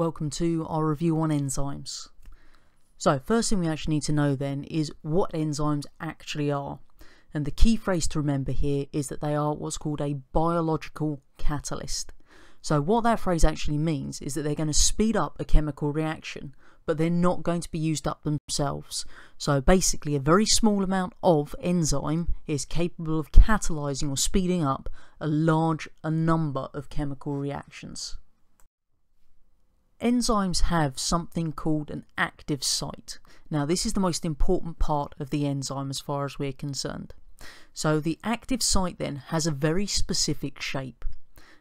welcome to our review on enzymes. So first thing we actually need to know then is what enzymes actually are. And the key phrase to remember here is that they are what's called a biological catalyst. So what that phrase actually means is that they're going to speed up a chemical reaction, but they're not going to be used up themselves. So basically a very small amount of enzyme is capable of catalyzing or speeding up a large a number of chemical reactions. Enzymes have something called an active site. Now this is the most important part of the enzyme as far as we're concerned. So the active site then has a very specific shape.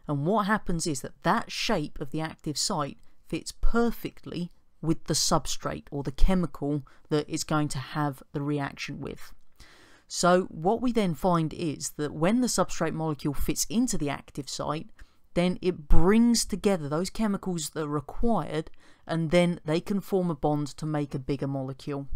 And what happens is that that shape of the active site fits perfectly with the substrate or the chemical that it's going to have the reaction with. So what we then find is that when the substrate molecule fits into the active site, then it brings together those chemicals that are required and then they can form a bond to make a bigger molecule.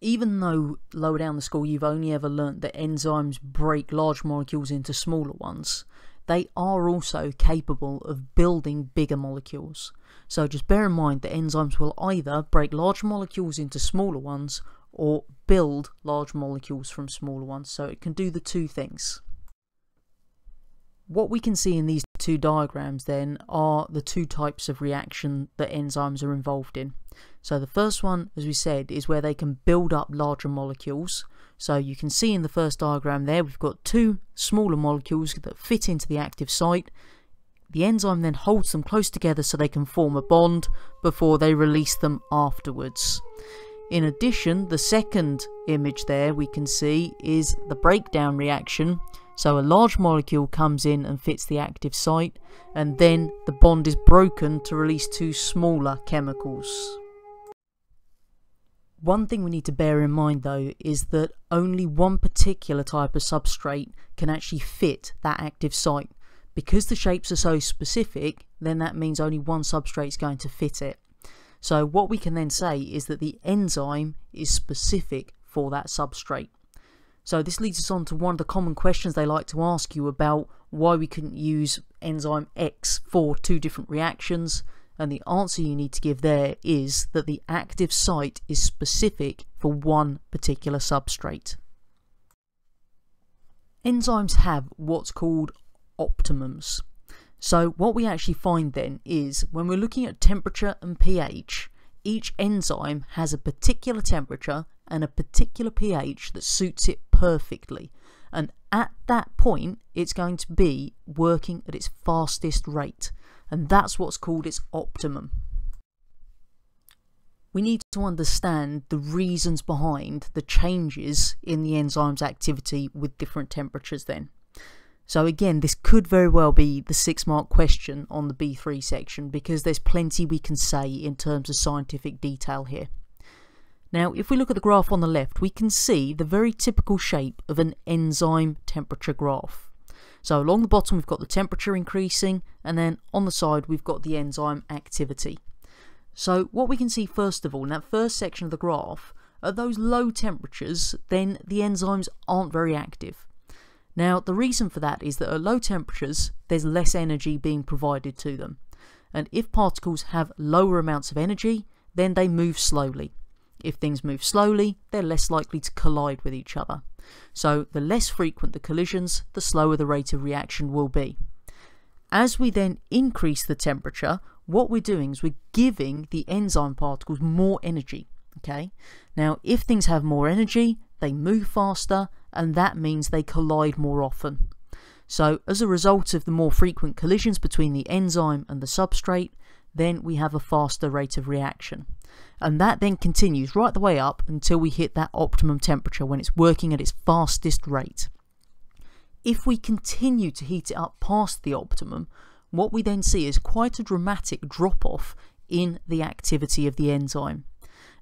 Even though lower down the school you've only ever learnt that enzymes break large molecules into smaller ones, they are also capable of building bigger molecules. So just bear in mind that enzymes will either break large molecules into smaller ones or build large molecules from smaller ones. So it can do the two things. What we can see in these two diagrams then are the two types of reaction that enzymes are involved in. So the first one, as we said, is where they can build up larger molecules. So you can see in the first diagram there, we've got two smaller molecules that fit into the active site. The enzyme then holds them close together so they can form a bond before they release them afterwards. In addition, the second image there we can see is the breakdown reaction so a large molecule comes in and fits the active site, and then the bond is broken to release two smaller chemicals. One thing we need to bear in mind though is that only one particular type of substrate can actually fit that active site. Because the shapes are so specific, then that means only one substrate is going to fit it. So what we can then say is that the enzyme is specific for that substrate. So this leads us on to one of the common questions they like to ask you about why we couldn't use enzyme X for two different reactions. And the answer you need to give there is that the active site is specific for one particular substrate. Enzymes have what's called optimums. So what we actually find then is when we're looking at temperature and pH, each enzyme has a particular temperature and a particular pH that suits it perfectly. And at that point, it's going to be working at its fastest rate. And that's what's called its optimum. We need to understand the reasons behind the changes in the enzyme's activity with different temperatures then. So again, this could very well be the six mark question on the B3 section because there's plenty we can say in terms of scientific detail here. Now, if we look at the graph on the left, we can see the very typical shape of an enzyme temperature graph. So along the bottom we've got the temperature increasing and then on the side we've got the enzyme activity. So what we can see first of all in that first section of the graph at those low temperatures then the enzymes aren't very active. Now the reason for that is that at low temperatures there's less energy being provided to them and if particles have lower amounts of energy then they move slowly if things move slowly, they're less likely to collide with each other. So the less frequent the collisions, the slower the rate of reaction will be. As we then increase the temperature, what we're doing is we're giving the enzyme particles more energy. Okay. Now, if things have more energy, they move faster, and that means they collide more often. So, as a result of the more frequent collisions between the enzyme and the substrate, then we have a faster rate of reaction. And that then continues right the way up until we hit that optimum temperature when it's working at its fastest rate. If we continue to heat it up past the optimum, what we then see is quite a dramatic drop off in the activity of the enzyme.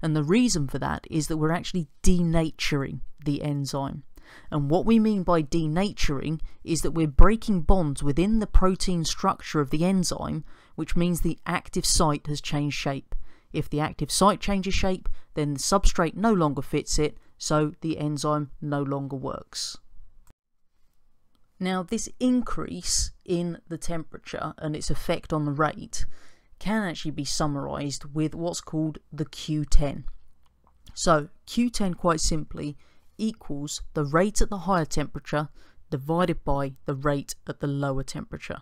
And the reason for that is that we're actually denaturing the enzyme. And what we mean by denaturing is that we're breaking bonds within the protein structure of the enzyme, which means the active site has changed shape. If the active site changes shape, then the substrate no longer fits it, so the enzyme no longer works. Now, this increase in the temperature and its effect on the rate can actually be summarized with what's called the Q10. So, Q10 quite simply equals the rate at the higher temperature divided by the rate at the lower temperature.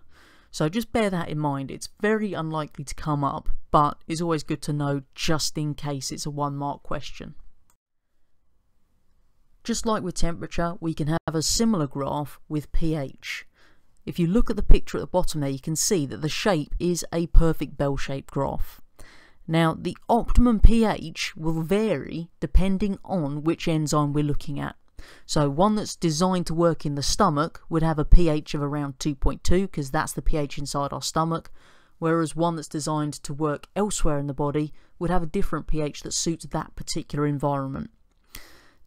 So just bear that in mind. It's very unlikely to come up, but it's always good to know just in case it's a one mark question. Just like with temperature, we can have a similar graph with pH. If you look at the picture at the bottom there, you can see that the shape is a perfect bell-shaped graph. Now, the optimum pH will vary depending on which enzyme we're looking at. So one that's designed to work in the stomach would have a pH of around 2.2 because that's the pH inside our stomach, whereas one that's designed to work elsewhere in the body would have a different pH that suits that particular environment.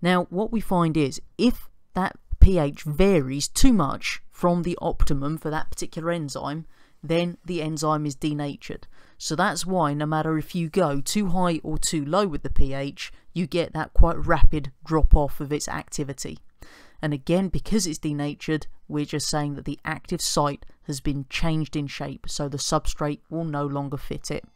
Now, what we find is if that pH varies too much from the optimum for that particular enzyme, then the enzyme is denatured. So that's why no matter if you go too high or too low with the pH, you get that quite rapid drop off of its activity. And again, because it's denatured, we're just saying that the active site has been changed in shape, so the substrate will no longer fit it.